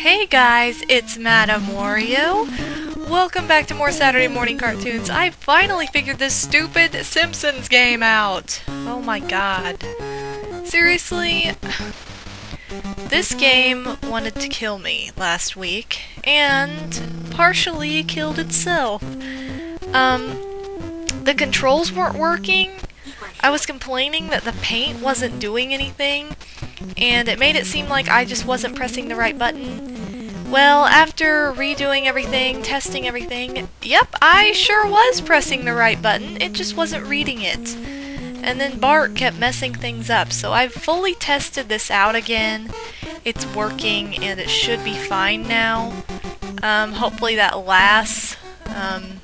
Hey guys, it's Madame Wario. Welcome back to more Saturday morning cartoons. I finally figured this stupid Simpsons game out. Oh my god. Seriously? This game wanted to kill me last week, and partially killed itself. Um, the controls weren't working. I was complaining that the paint wasn't doing anything, and it made it seem like I just wasn't pressing the right button. Well, after redoing everything, testing everything, yep, I sure was pressing the right button, it just wasn't reading it. And then Bart kept messing things up, so I've fully tested this out again. It's working, and it should be fine now. Um, hopefully that lasts, um,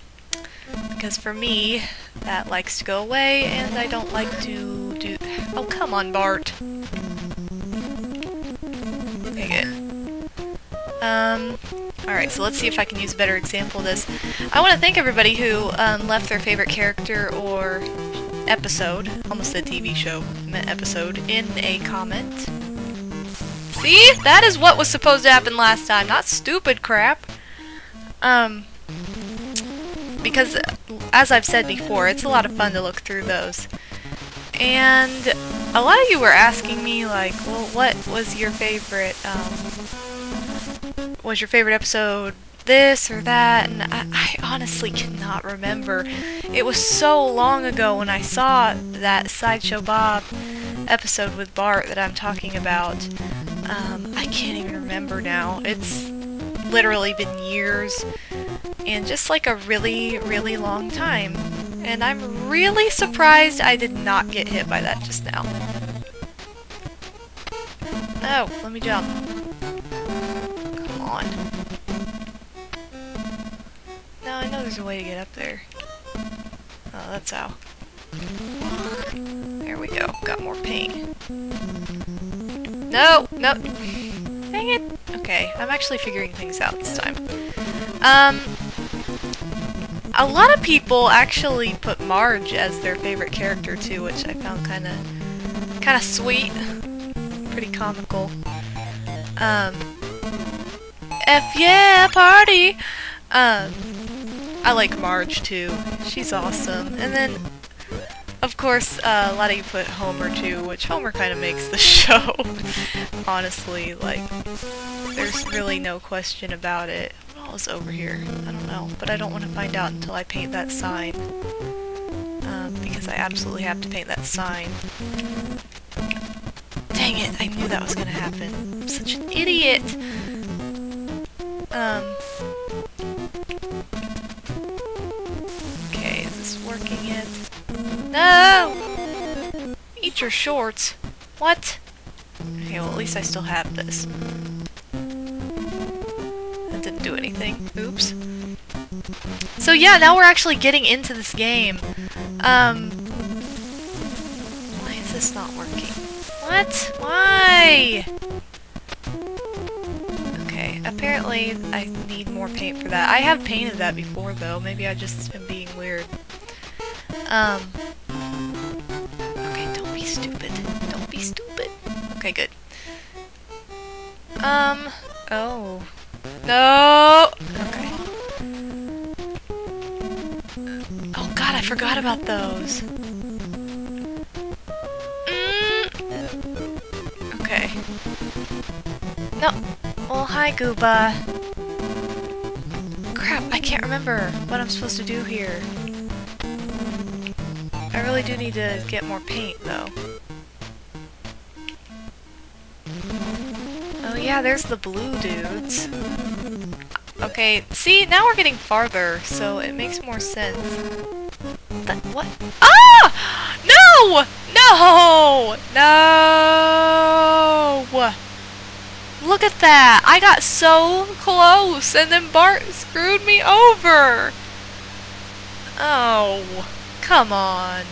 because for me, that likes to go away, and I don't like to do... Oh, come on, Bart. Um, alright, so let's see if I can use a better example of this. I want to thank everybody who um, left their favorite character or episode, almost a TV show, episode, in a comment. See? That is what was supposed to happen last time, not stupid crap. Um, because, as I've said before, it's a lot of fun to look through those. And a lot of you were asking me, like, well, what was your favorite, um, was your favorite episode this or that? And I, I honestly cannot remember. It was so long ago when I saw that Sideshow Bob episode with Bart that I'm talking about. Um, I can't even remember now. It's literally been years and just like a really, really long time. And I'm really surprised I did not get hit by that just now. Oh, let me jump. On. No, I know there's a way to get up there. Oh, that's how. There we go. Got more paint. No! No! Dang it! Okay, I'm actually figuring things out this time. Um, a lot of people actually put Marge as their favorite character too, which I found kind of kind of sweet, pretty comical. Um, F yeah, party. Um, I like Marge too. She's awesome. And then, of course, uh, a lot of you put Homer too, which Homer kind of makes the show. Honestly, like, there's really no question about it was over here? I don't know, but I don't want to find out until I paint that sign. Um, because I absolutely have to paint that sign. Dang it, I knew that was going to happen. I'm such an idiot! Um... Okay, is this working yet? No! Eat your shorts. What? Okay, well at least I still have this That didn't do anything. Oops. So yeah, now we're actually getting into this game. Um, why is this not working? What? Why? I need more paint for that. I have painted that before though. Maybe I just am being weird. Um, okay, don't be stupid. Don't be stupid. Okay, good. Um, oh. No! Okay. Oh god, I forgot about those. Mm. Okay. No. Well, hi, Gooba. Crap, I can't remember what I'm supposed to do here. I really do need to get more paint, though. Oh yeah, there's the blue dudes. Okay, see, now we're getting farther, so it makes more sense. That, what? Ah! No! No! No! Look at that! I got so close, and then Bart screwed me over! Oh, come on.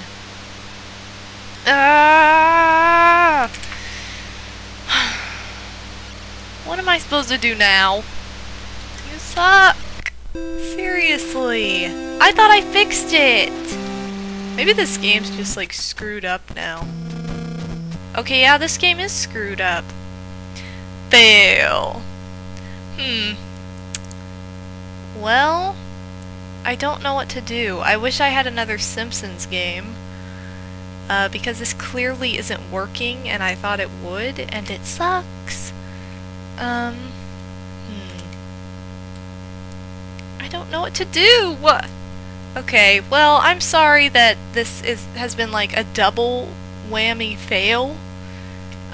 Ah! What am I supposed to do now? You suck! Seriously! I thought I fixed it! Maybe this game's just like screwed up now. Okay, yeah, this game is screwed up. Fail. Hmm. Well, I don't know what to do. I wish I had another Simpsons game. Uh, because this clearly isn't working, and I thought it would, and it sucks. Um, hmm. I don't know what to do! What? Okay, well, I'm sorry that this is has been like a double whammy fail.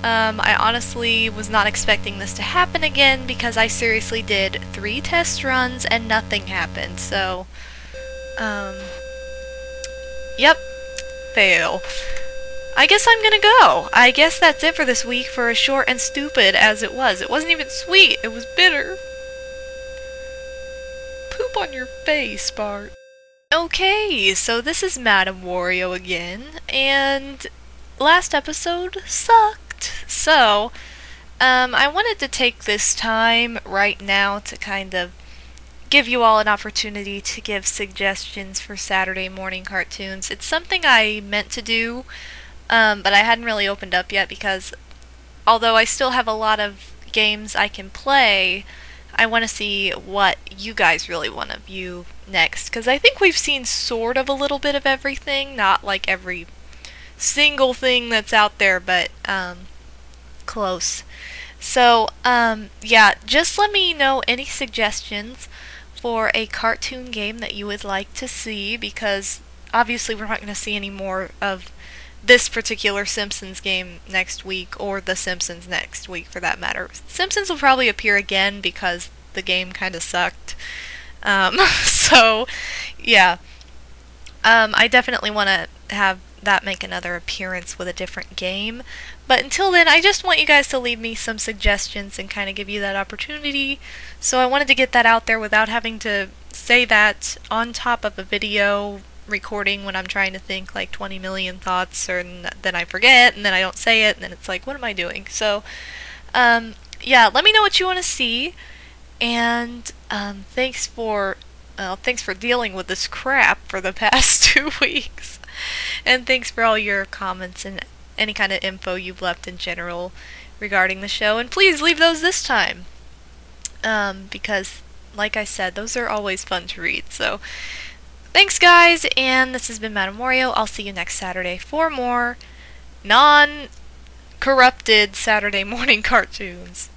Um, I honestly was not expecting this to happen again because I seriously did three test runs and nothing happened, so, um, yep, fail. I guess I'm gonna go. I guess that's it for this week for as short and stupid as it was. It wasn't even sweet, it was bitter. Poop on your face, Bart. Okay, so this is Madame Wario again, and last episode sucked. So, um, I wanted to take this time right now to kind of give you all an opportunity to give suggestions for Saturday morning cartoons. It's something I meant to do, um, but I hadn't really opened up yet because although I still have a lot of games I can play, I want to see what you guys really want to view next. Because I think we've seen sort of a little bit of everything, not like every single thing that's out there, but um, close. So, um, yeah, just let me know any suggestions for a cartoon game that you would like to see because obviously we're not going to see any more of this particular Simpsons game next week or The Simpsons next week for that matter. Simpsons will probably appear again because the game kind of sucked. Um, so, yeah. Um, I definitely want to have that make another appearance with a different game. But until then, I just want you guys to leave me some suggestions and kind of give you that opportunity. So I wanted to get that out there without having to say that on top of a video recording when I'm trying to think like 20 million thoughts or then I forget and then I don't say it and then it's like what am I doing so um, yeah let me know what you want to see and um, thanks for thanks for dealing with this crap for the past two weeks and thanks for all your comments and any kind of info you've left in general regarding the show. And please leave those this time. Um, because, like I said, those are always fun to read. So, thanks, guys, and this has been Madame Wario. I'll see you next Saturday for more non corrupted Saturday morning cartoons.